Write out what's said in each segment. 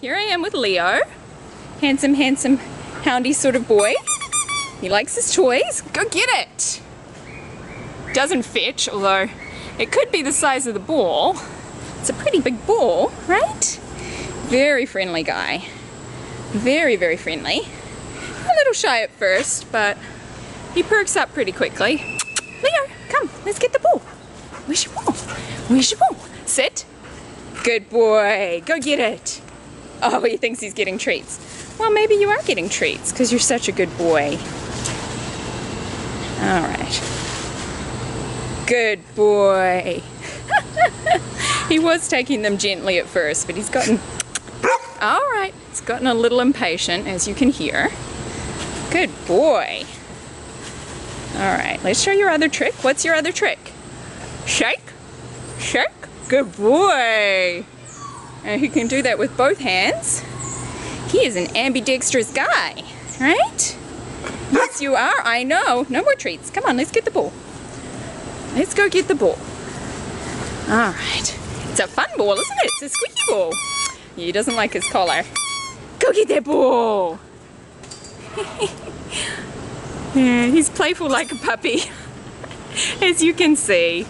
here I am with Leo. Handsome, handsome, houndy sort of boy. He likes his toys. Go get it! Doesn't fetch, although it could be the size of the ball. It's a pretty big ball, right? Very friendly guy. Very, very friendly. A little shy at first, but he perks up pretty quickly. Leo, come, let's get the ball. Where's your ball? Where's your ball? Sit. Good boy. Go get it. Oh, he thinks he's getting treats. Well, maybe you are getting treats because you're such a good boy. All right. Good boy. he was taking them gently at first, but he's gotten... All right, he's gotten a little impatient, as you can hear. Good boy. All right, let's show your other trick. What's your other trick? Shake, shake. Good boy. Uh, and he can do that with both hands. He is an ambidextrous guy, right? Yes, you are. I know. No more treats. Come on, let's get the ball. Let's go get the ball. All right. It's a fun ball, isn't it? It's a squeaky ball. He doesn't like his collar. Go get that ball. yeah, he's playful like a puppy, as you can see.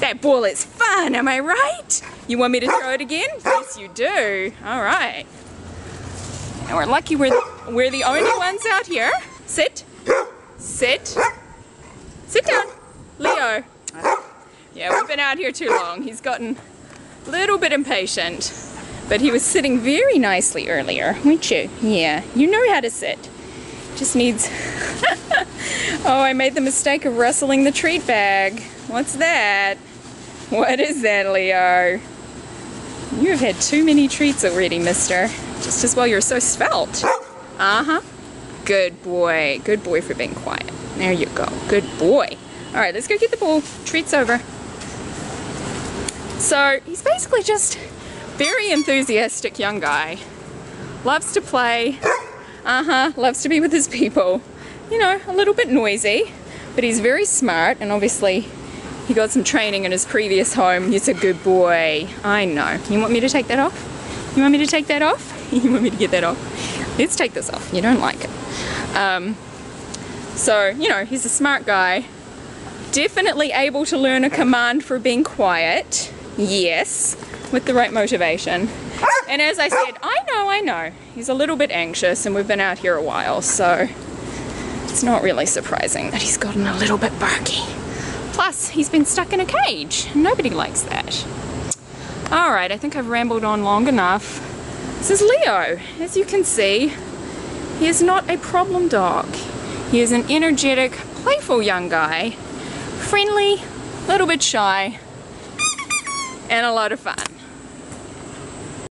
That ball is fun, am I right? You want me to throw it again? Yes, you do. All right. And we're lucky we're the, we're the only ones out here. Sit. Sit. Sit down. Leo. Yeah, we've been out here too long. He's gotten a little bit impatient. But he was sitting very nicely earlier, weren't you? Yeah, you know how to sit. Just needs... oh, I made the mistake of rustling the treat bag. What's that? What is that, Leo? You have had too many treats already, mister. Just as well you're so svelte. Uh-huh. Good boy. Good boy for being quiet. There you go. Good boy. All right, let's go get the ball. Treat's over. So he's basically just very enthusiastic young guy. Loves to play. Uh-huh. Loves to be with his people. You know, a little bit noisy, but he's very smart and obviously he got some training in his previous home. He's a good boy. I know. You want me to take that off? You want me to take that off? you want me to get that off? Let's take this off. You don't like it. Um, so, you know, he's a smart guy. Definitely able to learn a command for being quiet. Yes, with the right motivation. And as I said, I know, I know. He's a little bit anxious and we've been out here a while, so it's not really surprising that he's gotten a little bit barky. Plus, he's been stuck in a cage. Nobody likes that. Alright, I think I've rambled on long enough. This is Leo. As you can see, he is not a problem dog. He is an energetic, playful young guy. Friendly, a little bit shy, and a lot of fun.